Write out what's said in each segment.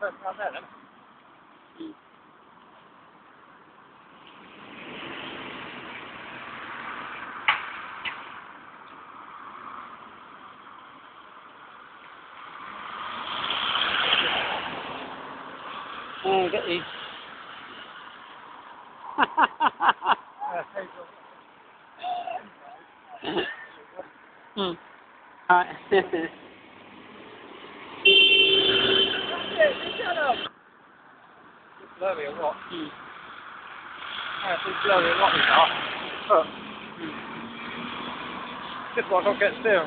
first round there then. Oh, get these. Uh, Hazel. hmm. Alright. It's blurry or what? hmm. Yeah, it's blurry or what we are. But, just what I don't get still.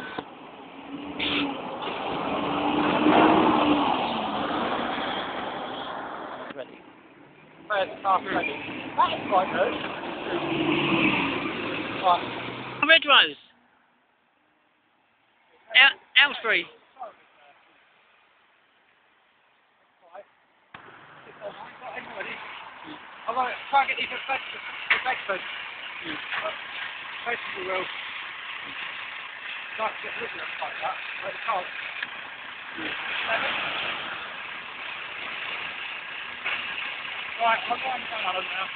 Ready. The half ready? That is quite good. Right. Red Rose. El- Aylesbury. I want to try and get these effective, effective. Basically, will start to get looking at like that, but it can't. Right, I'm going down Alan now.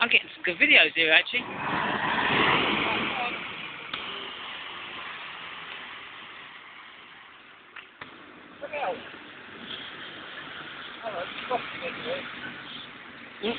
I'm getting some good videos here actually. Hello, it's